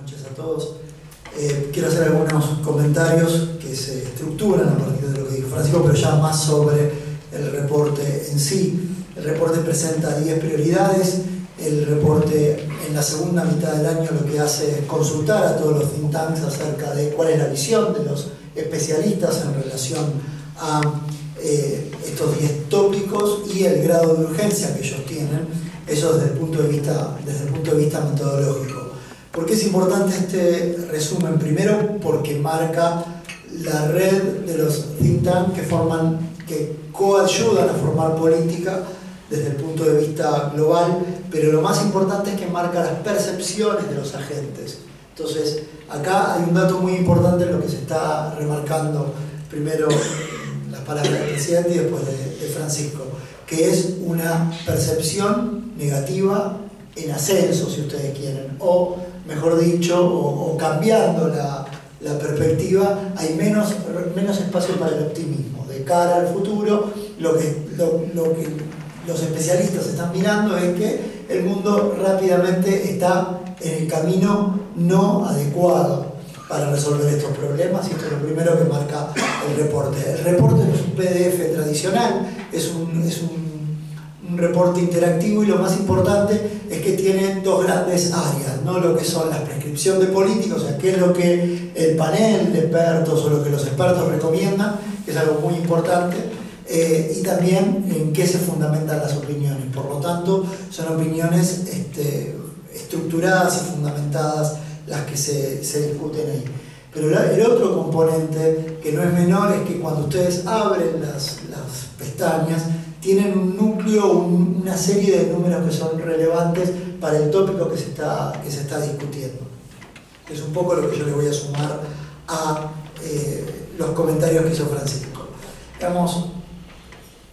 noches a todos. Eh, quiero hacer algunos comentarios que se estructuran a partir de lo que dijo Francisco, pero ya más sobre el reporte en sí. El reporte presenta 10 prioridades. El reporte en la segunda mitad del año lo que hace es consultar a todos los think tanks acerca de cuál es la visión de los especialistas en relación a eh, estos 10 tópicos y el grado de urgencia que ellos tienen, eso desde el punto de vista, desde el punto de vista metodológico. ¿Por qué es importante este resumen? Primero porque marca la red de los think tanks que forman, que coayudan a formar política desde el punto de vista global, pero lo más importante es que marca las percepciones de los agentes. Entonces, acá hay un dato muy importante en lo que se está remarcando, primero las palabras del presidente y después de, de Francisco, que es una percepción negativa en ascenso, si ustedes quieren, o mejor dicho, o, cambiando la, perspectiva, hay menos, menos espacio para el optimismo. De cara al futuro, lo que, lo, que los especialistas están mirando es que el mundo rápidamente está en el camino no adecuado para resolver estos problemas y esto es lo primero que marca el reporte. El reporte no es un PDF tradicional, es un, es un un reporte interactivo y lo más importante es que tiene dos grandes áreas, ¿no? lo que son la prescripción de políticos, o sea, qué es lo que el panel de expertos o lo que los expertos recomiendan, que es algo muy importante, eh, y también en qué se fundamentan las opiniones. Por lo tanto, son opiniones este, estructuradas y fundamentadas las que se, se discuten ahí. Pero el otro componente, que no es menor, es que cuando ustedes abren las, las pestañas, tienen un núcleo, una serie de números que son relevantes para el tópico que se está, que se está discutiendo. Es un poco lo que yo le voy a sumar a eh, los comentarios que hizo Francisco. Digamos,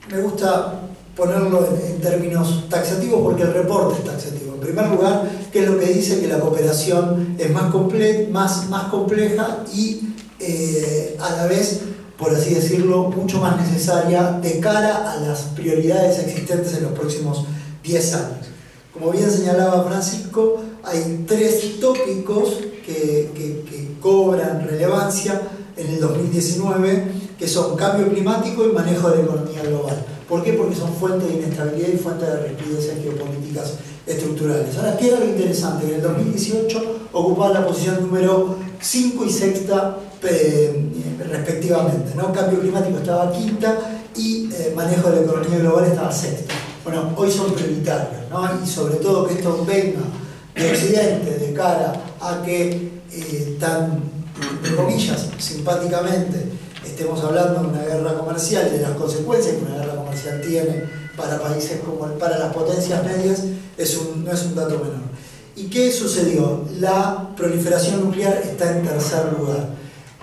me gusta ponerlo en, términos taxativos porque el reporte es taxativo. En primer lugar, que es lo que dice que la cooperación es más, comple más, más compleja y eh, a la vez por así decirlo, mucho más necesaria de cara a las prioridades existentes en los próximos 10 años. Como bien señalaba Francisco, hay tres tópicos que, que, cobran relevancia en el 2019, que son cambio climático y manejo de la economía global. ¿Por qué? Porque son fuentes de inestabilidad y fuentes de rispidez en geopolíticas estructurales. Ahora, ¿qué era lo interesante? En el 2018 ocupaba la posición número 5 y sexta eh, respectivamente. ¿no? Cambio climático estaba quinta y eh, manejo de la economía global estaba sexta. Bueno, hoy son prioritarios, ¿no? y sobre todo que esto venga de Occidente de cara a que eh, tan, de comillas, simpáticamente, estemos hablando de una guerra comercial y de las consecuencias que una guerra comercial tiene para países como para las potencias medias, es un, no es un dato menor. ¿Y qué sucedió? La proliferación nuclear está en tercer lugar.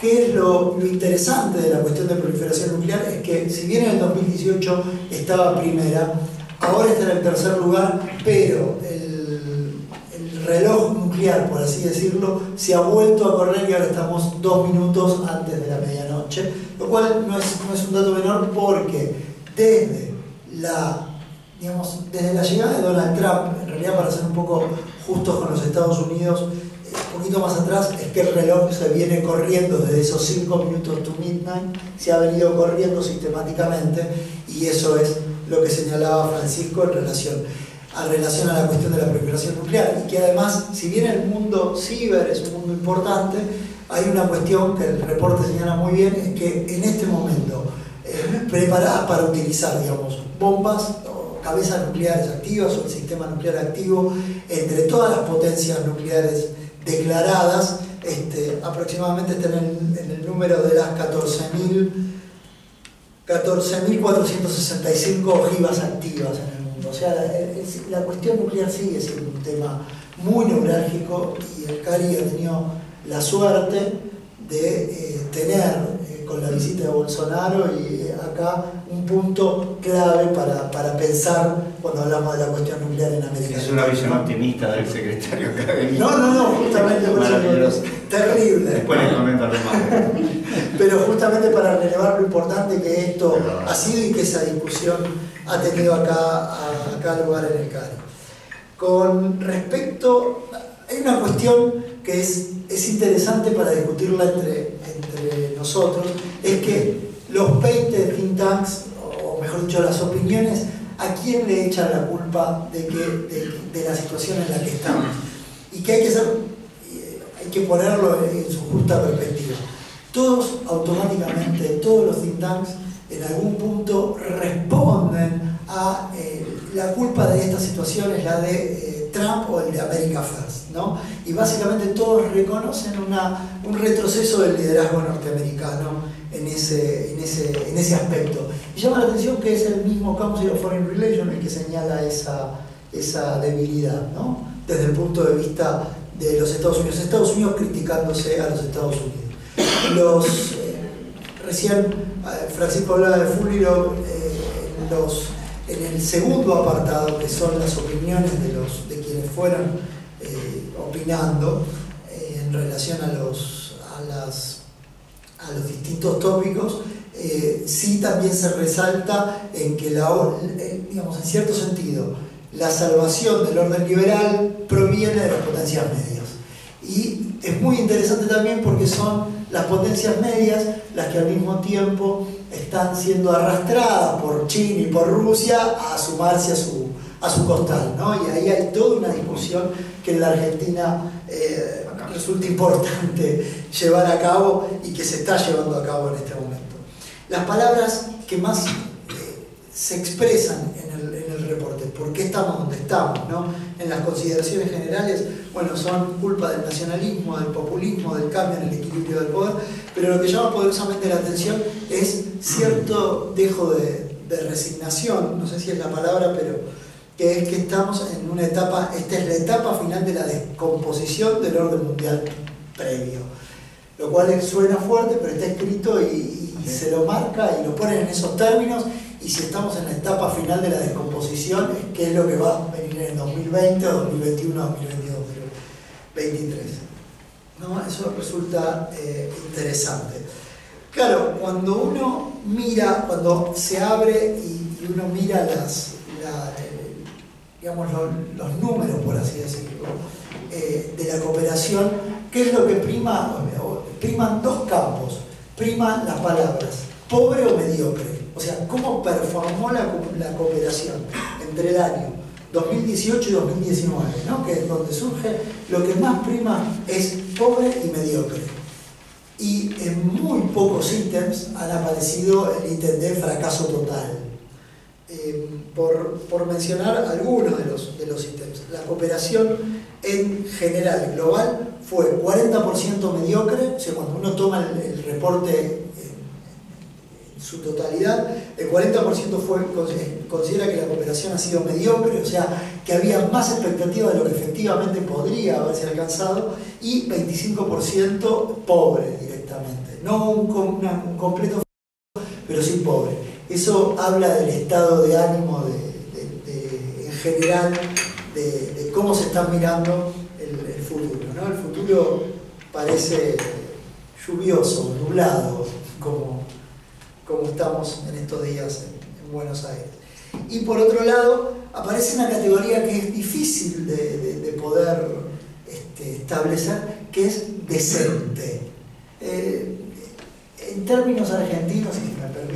¿Qué es lo, interesante de la cuestión de proliferación nuclear? Es que si bien en el 2018 estaba primera, ahora está en el tercer lugar, pero el, el, reloj nuclear, por así decirlo, se ha vuelto a correr y ahora estamos dos minutos antes de la medianoche, lo cual no es, no es un dato menor porque desde la, digamos, desde la llegada de Donald Trump, en realidad para ser un poco justos con los Estados Unidos, un poquito más atrás es que el reloj se viene corriendo desde esos 5 minutos to midnight, se ha venido corriendo sistemáticamente y eso es lo que señalaba Francisco en relación a, relación a la cuestión de la preparación nuclear. Y que además, si bien el mundo ciber es un mundo importante, hay una cuestión que el reporte señala muy bien, es que en este momento, eh, preparadas para utilizar, digamos, bombas o cabezas nucleares activas o el sistema nuclear activo entre todas las potencias nucleares declaradas, este, aproximadamente están en, el número de las 14.465 ojivas activas en el mundo. O sea, la, cuestión nuclear sigue siendo un tema muy neurálgico y el CARI ha tenido la suerte de eh, tener con la visita de Bolsonaro y acá un punto clave para, para pensar cuando hablamos de la cuestión nuclear en América. Es una visión optimista del secretario académico. No, no, no, justamente terrible. Después les comento más. Pero justamente para relevar lo importante que esto ha sido y que esa discusión ha tenido acá, acá lugar en el CARI. Con respecto hay una cuestión que es, es interesante para discutirla entre, entre nosotros, es que los 20 think tanks, o mejor dicho, las opiniones, ¿a quién le echan la culpa de, que, de, la situación en la que estamos? Y que hay que, ser, eh, hay que ponerlo en su justa perspectiva. Todos automáticamente, todos los think tanks, en algún punto responden a eh, la culpa de esta situación es la de eh, Trump o el de America First. ¿no? Y básicamente todos reconocen una, un retroceso del liderazgo norteamericano en ese, ese, en ese aspecto. Y llama la atención que es el mismo Council of Foreign Relations el que señala esa, esa debilidad, ¿no? desde el punto de vista de los Estados Unidos. Estados Unidos criticándose a los Estados Unidos. Los, eh, recién eh, Francisco hablaba de Fulvio eh, los, en el segundo apartado, que son las opiniones de, los, de quienes fueron opinando en relación a, los, a las a los distintos tópicos, eh, sí también se resalta en que la, digamos, en cierto sentido, la salvación del orden liberal proviene de las potencias medias. Y es muy interesante también porque son las potencias medias las que al mismo tiempo están siendo arrastradas por China y por Rusia a sumarse a su, a su costal. ¿no? Y ahí hay toda una discusión que en la Argentina eh, resulta importante llevar a cabo y que se está llevando a cabo en este momento. Las palabras que más eh, se expresan en el, reporte, por qué estamos donde estamos, ¿no? en las consideraciones generales, bueno, son culpa del nacionalismo, del populismo, del cambio en el equilibrio del poder, pero lo que llama poderosamente la atención es cierto dejo de, de resignación, no sé si es la palabra, pero que es que estamos en una etapa, esta es la etapa final de la descomposición del orden mundial previo. Lo cual suena fuerte, pero está escrito y, se lo marca y lo ponen en esos términos. Y si estamos en la etapa final de la descomposición, ¿qué es lo que va a venir en 2020 o 2021 o 2022, 2023? ¿No? Eso resulta eh, interesante. Claro, cuando uno mira, cuando se abre y, uno mira las, digamos, los, números, por así decirlo, eh, de la cooperación, ¿qué es lo que prima? Priman dos campos, priman las palabras, pobre o mediocre. O sea, cómo performó la, cooperación entre el año 2018 y 2019, ¿no? que es donde surge lo que más prima es pobre y mediocre. Y en muy pocos ítems han aparecido el ítem de fracaso total. Eh, por, mencionar algunos de los, de los ítems. La cooperación en general, global, fue 40% mediocre, o sea, cuando uno toma el, reporte en, su totalidad, el 40% fue, considera que la cooperación ha sido mediocre, o sea, que había más expectativa de lo que efectivamente podría haberse alcanzado, y 25% pobre directamente. No un, un completo, pero sí pobre. Eso habla del estado de ánimo en general, de, cómo se está mirando el, futuro. El futuro parece lluvioso, nublado, como, como estamos en estos días en, Buenos Aires. Y por otro lado, aparece una categoría que es difícil de, poder este, establecer, que es decente. Eh, en términos argentinos,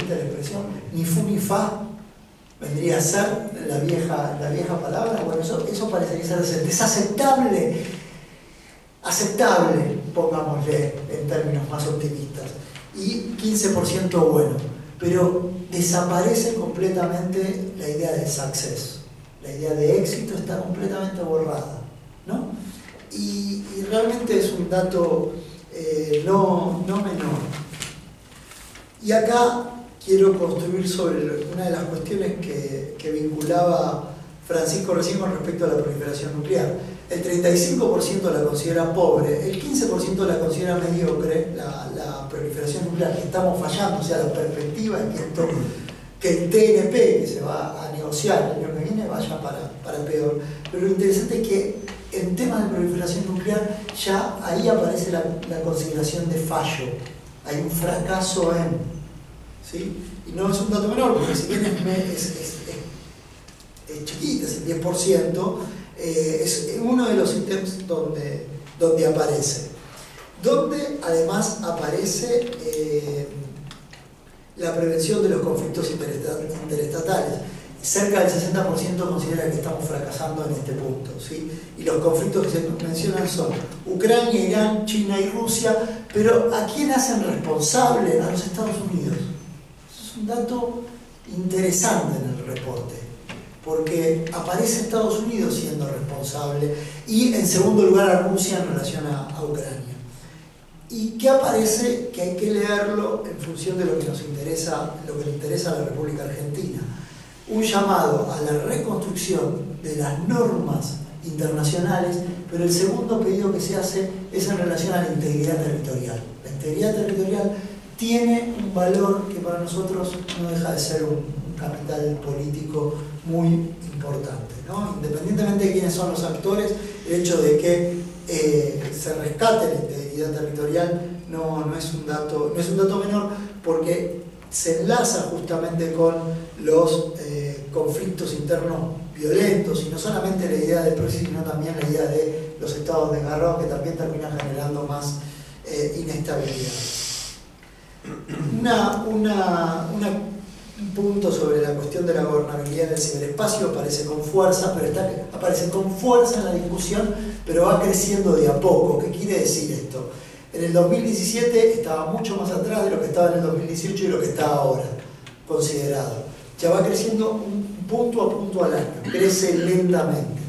la expresión, ni fu ni fa vendría a ser la vieja, la vieja palabra. Bueno, eso, eso parecería ser Es aceptable, aceptable, pongámosle en términos más optimistas, y 15% bueno. Pero desaparece completamente la idea de success. La idea de éxito está completamente borrada. ¿no? Y, realmente es un dato eh, no, no menor. Y acá quiero construir sobre una de las cuestiones que, vinculaba Francisco recién con respecto a la proliferación nuclear. El 35% la considera pobre, el 15% la considera mediocre, la, proliferación nuclear, que estamos fallando, o sea, la perspectiva es que, esto, que el TNP que se va a negociar el año que viene vaya para, para peor. Pero lo interesante es que en temas de proliferación nuclear ya ahí aparece la consideración de fallo, hay un fracaso en y no es un dato menor, porque si bien es, es, es, chiquita, es el 10%, eh, es uno de los ítems donde, donde aparece. Donde además aparece eh, la prevención de los conflictos interestatales. Cerca del 60% considera que estamos fracasando en este punto. ¿sí? Y los conflictos que se mencionan son Ucrania, Irán, China y Rusia, pero ¿a quién hacen responsable? A los Estados Unidos. Dato interesante en el reporte, porque aparece Estados Unidos siendo responsable y en segundo lugar a Rusia en relación a, a Ucrania. ¿Y qué aparece? Que hay que leerlo en función de lo que nos interesa, lo que le interesa a la República Argentina. Un llamado a la reconstrucción de las normas internacionales, pero el segundo pedido que se hace es en relación a la integridad territorial. La integridad territorial tiene un valor que para nosotros no deja de ser un capital político muy importante. Independientemente de quiénes son los actores, el hecho de que eh, se rescate la integridad territorial no, no, es un dato, no es un dato menor porque se enlaza justamente con los eh, conflictos internos violentos y no solamente la idea del proceso, sino también la idea de los estados desgarrados que también terminan generando más eh, inestabilidad. Un punto sobre la cuestión de la gobernabilidad del ciberespacio aparece con fuerza, pero aparece con fuerza en la discusión, pero va creciendo de a poco. ¿Qué quiere decir esto? En el 2017 estaba mucho más atrás de lo que estaba en el 2018 y lo que está ahora, considerado. Ya va creciendo un punto a punto al año, crece lentamente.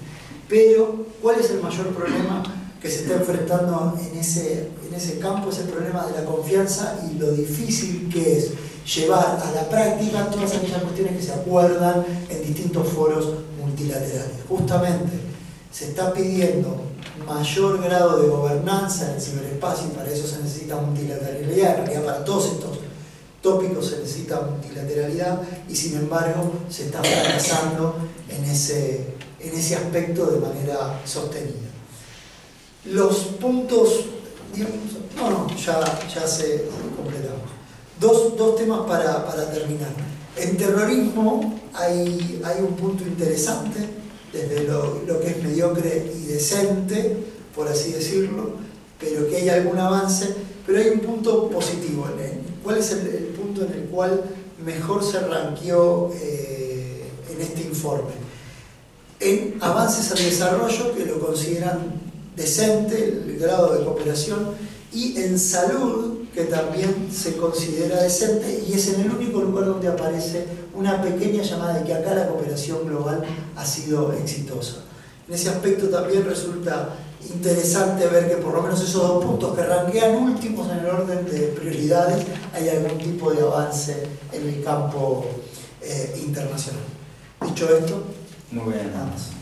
Pero, ¿cuál es el mayor problema que se está enfrentando en ese, en ese campo? Es el problema de la confianza y lo difícil que es llevar a la práctica todas aquellas cuestiones que se acuerdan en distintos foros multilaterales. Justamente se está pidiendo mayor grado de gobernanza en el ciberespacio y para eso se necesita multilateralidad, en realidad para todos estos tópicos se necesita multilateralidad y sin embargo se está fracasando en ese, en ese aspecto de manera sostenida. Los puntos, no, no, ya, ya se completamos. Dos, dos temas para, para, terminar. En terrorismo hay, hay un punto interesante desde lo, lo, que es mediocre y decente, por así decirlo, pero que hay algún avance, pero hay un punto positivo. ¿Cuál es el, punto en el cual mejor se ranqueó eh, en este informe? En avances al desarrollo, que lo consideran decente, el grado de cooperación, y en salud, que también se considera decente y es en el único lugar donde aparece una pequeña llamada de que acá la cooperación global ha sido exitosa. En ese aspecto también resulta interesante ver que por lo menos esos dos puntos que ranquean últimos en el orden de prioridades hay algún tipo de avance en el campo eh, internacional. Dicho esto, muy bien. Nada más.